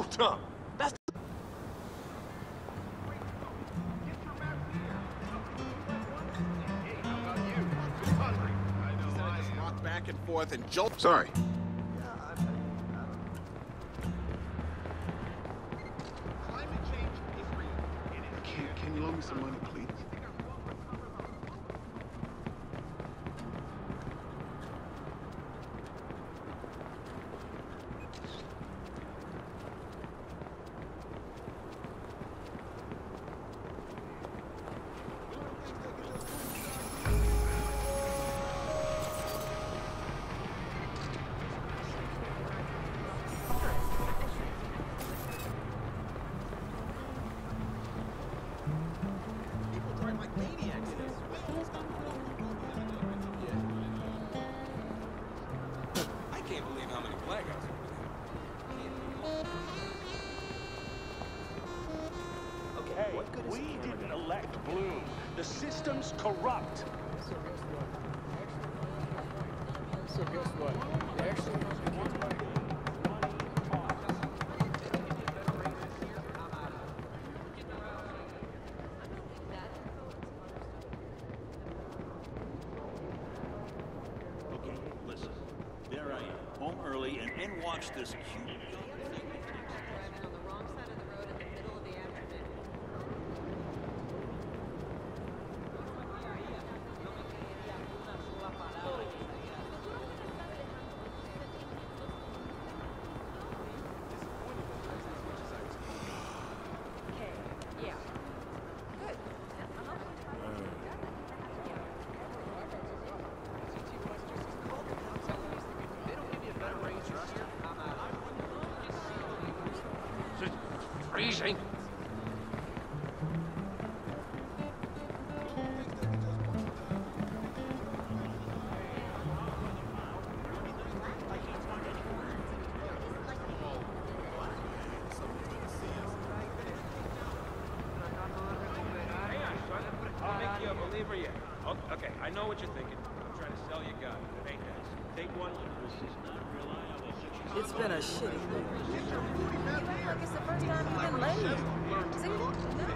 tongue. That's Walk back and forth and jolt. Sorry. Climate change is real. Can, can you loan me some money, please? Can't believe how many blackouts Hey, we didn't elect Blume. The system's corrupt. So guess what? They actually home early, and then watch this cute young freezing. I'll make you a believer yet. Oh, okay, I know what you're thinking. I'm trying to sell you God. It ain't that. Take one. It's been a shitty Like it's the first time you've been late.